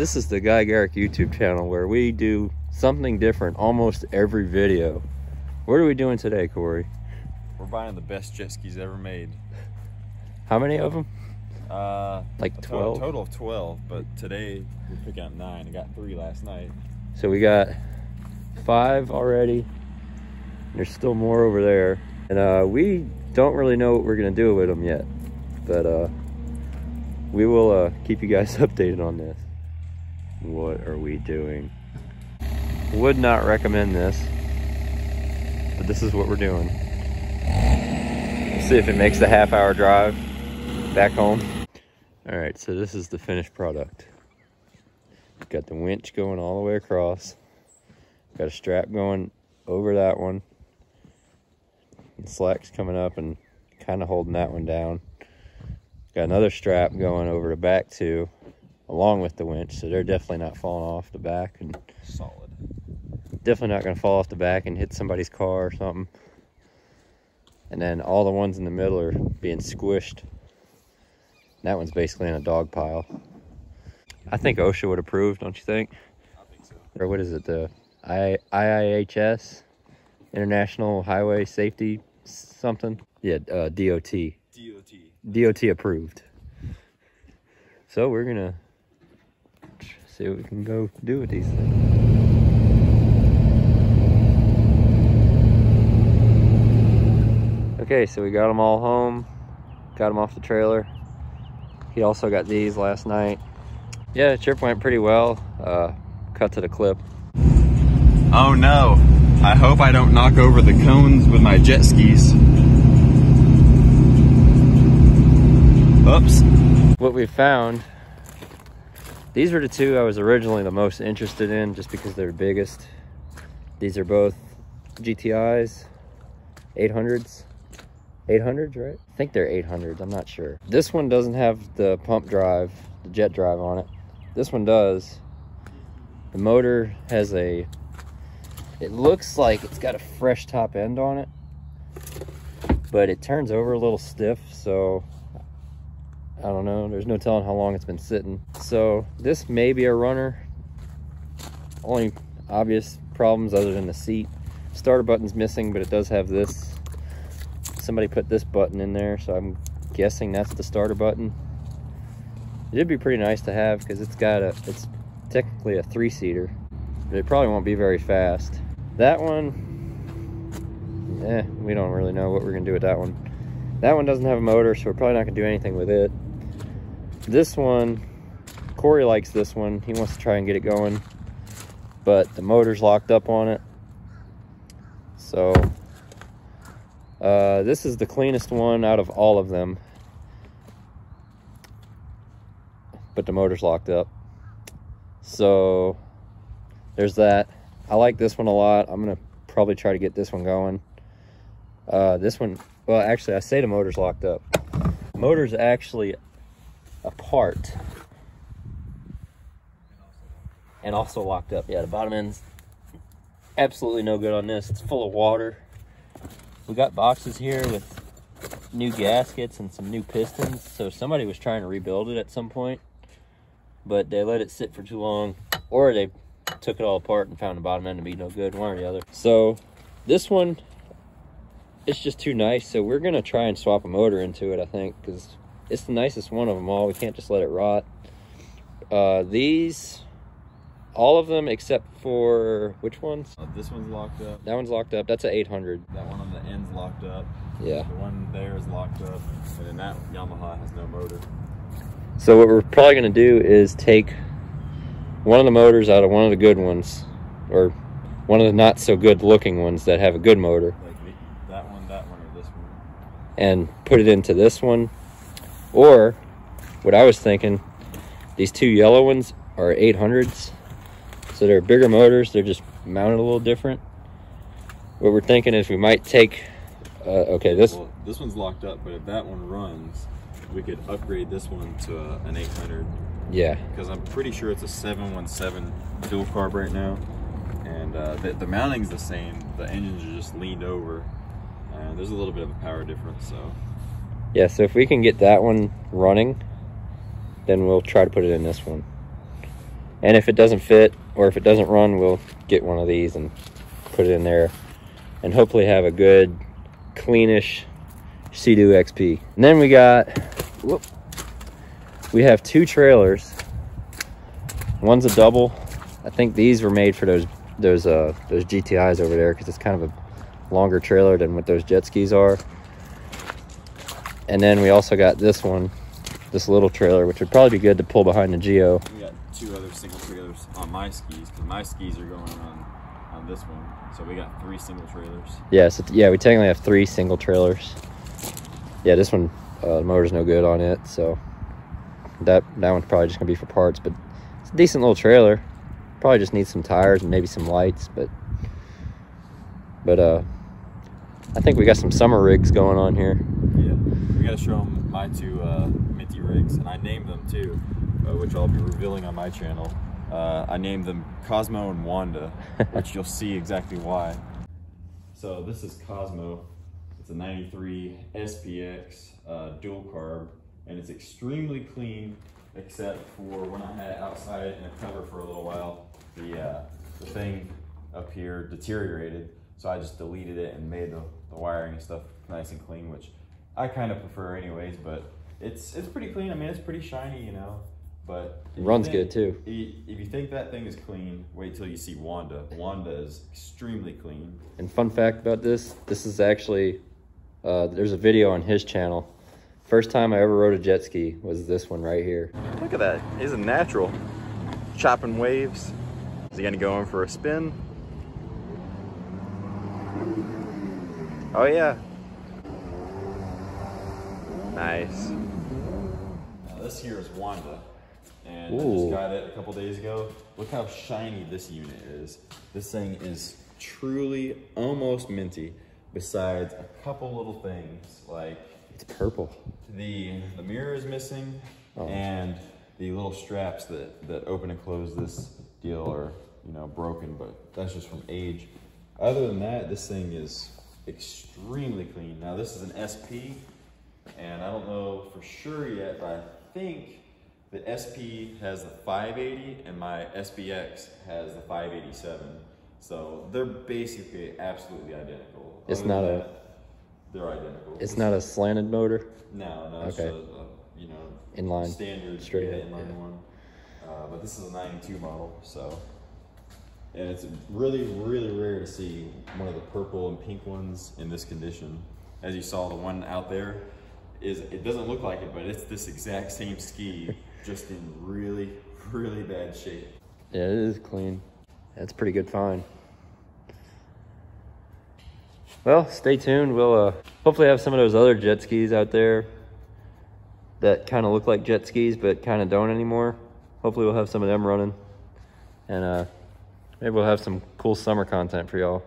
This is the Guy Garic YouTube channel where we do something different almost every video. What are we doing today, Corey? We're buying the best jet skis ever made. How many of them? Uh, Like a to- 12? total of 12, but today we're picking up nine. I got three last night. So we got five already. There's still more over there. And uh, we don't really know what we're gonna do with them yet. But uh, we will uh, keep you guys updated on this. What are we doing? Would not recommend this. But this is what we're doing. see if it makes the half hour drive back home. All right, so this is the finished product. Got the winch going all the way across. Got a strap going over that one. And slacks coming up and kind of holding that one down. Got another strap going over the back too, along with the winch. So they're definitely not falling off the back and Solid. definitely not going to fall off the back and hit somebody's car or something. And then all the ones in the middle are being squished. That one's basically in a dog pile. I think OSHA would approve, don't you think? I think so. Or what is it? The I IIHS, International Highway Safety something? Yeah, uh, DOT. DOT. DOT approved. So we're gonna see what we can go do with these things. Okay, so we got them all home, got them off the trailer. He also got these last night. Yeah, the trip went pretty well. Uh, cut to the clip. Oh no. I hope I don't knock over the cones with my jet skis. Oops. what we found these were the two i was originally the most interested in just because they're biggest. These are both gtis 800s 800s right? I think they're 800s i'm not sure. This one doesn't have the pump drive the jet drive on it. This one does. The motor has a it looks like it's got a fresh top end on it but it turns over a little stiff so I don't know. There's no telling how long it's been sitting. So this may be a runner. Only obvious problems other than the seat. Starter button's missing, but it does have this. Somebody put this button in there, so I'm guessing that's the starter button. It'd be pretty nice to have because it's got a, it's technically a three-seater. But it probably won't be very fast. That one, eh, we don't really know what we're gonna do with that one. That one doesn't have a motor, so we're probably not gonna do anything with it. This one, Corey likes this one. He wants to try and get it going, but the motor's locked up on it. So, uh, this is the cleanest one out of all of them. But the motor's locked up. So, there's that. I like this one a lot. I'm going to probably try to get this one going. Uh, this one, well, actually, I say the motor's locked up. motor's actually apart and also locked up. Yeah, the bottom end's absolutely no good on this. It's full of water. We got boxes here with new gaskets and some new pistons. So somebody was trying to rebuild it at some point, but they let it sit for too long, or they took it all apart and found the bottom end to be no good, one or the other. So this one, it's just too nice. So we're gonna try and swap a motor into it, I think, because it's the nicest one of them all. We can't just let it rot. Uh, these, all of them except for which ones? Uh, this one's locked up. That one's locked up. That's an 800. That one on the end's locked up. Yeah. The one there is locked up. And then that Yamaha has no motor. So what we're probably gonna do is take one of the motors out of one of the good ones, or one of the not so good looking ones that have a good motor, Like that one, that one, or this one. and put it into this one. Or what I was thinking, these two yellow ones are 800s. So they're bigger motors, they're just mounted a little different. What we're thinking is we might take, uh, okay, this, Well, this one's locked up, but if that one runs, we could upgrade this one to an 800 yeah, because I'm pretty sure it's a 717 dual carb right now, and uh, the, the mounting's the same. The engines are just leaned over, and there's a little bit of a power difference. So yeah, so if we can get that one running, then we'll try to put it in this one. And if it doesn't fit or if it doesn't run, we'll get one of these and put it in there and hopefully have a good, cleanish Sea-Doo XP. And then we got, whoop, we have two trailers. One's a double. I think these were made for those those uh those GTIs over there because it's kind of a longer trailer than what those jet skis are. And then we also got this one, this little trailer, which would probably be good to pull behind the Geo. We got two other single trailers on my skis because my skis are going on on this one. So we got three single trailers. Yeah, so yeah, we technically have three single trailers. Yeah, this one, uh, the motor's no good on it, so that that one's probably just gonna be for parts. But it's a decent little trailer. Probably just needs some tires and maybe some lights, but but uh, I think we got some summer rigs going on here. Yeah, we gotta show them my two uh, Minty rigs, and I named them too, uh, which I'll be revealing on my channel. Uh, I named them Cosmo and Wanda, which you'll see exactly why. So this is Cosmo. It's a 93 SPX uh, dual carb, and it's extremely clean, except for when I had it outside in a cover for a little while, the, uh, the thing up here deteriorated. So I just deleted it and made the, the wiring and stuff nice and clean, which I kind of prefer anyways, but it's it's pretty clean. I mean, it's pretty shiny, you know. But if you Runs think- good, too. If you think that thing is clean, wait till you see Wanda. Wanda is extremely clean. And fun fact about this, this is actually, uh, there's a video on his channel. First time I ever rode a jet ski was this one right here. Look at that. He's a natural. Chopping waves. Is he gonna go in for a spin? Oh yeah. Nice. Now this here is Wanda. And I just got it a couple days ago. Look how shiny this unit is. This thing is truly almost minty. Besides a couple little things like It's purple. the the mirror is missing Oh. and the little straps that that open and close this deal are you know broken but that's just from age other than that this thing is extremely clean now this is an sp and i don't know for sure yet but i think the sp has the 580 and my spx has the 587 so they're basically absolutely identical It's Other not a- that, they're identical It's not a slanted motor. no, no, it's Okay. a, a, you know, Inline, standard straight yeah, inline yeah. one. Uh, but this is a '92 model, so and it's really, really rare to see one of the purple and pink ones in this condition. As you saw, the one out there is it doesn't look like it, but it's this exact same ski, just in really, really bad shape. Yeah, it is clean. That's pretty good find. Well, stay tuned. We'll uh, hopefully have some of those other jet skis out there that kind of look like jet skis but kind of don't anymore. Hopefully we'll have some of them running. And uh, maybe we'll have some cool summer content for y'all.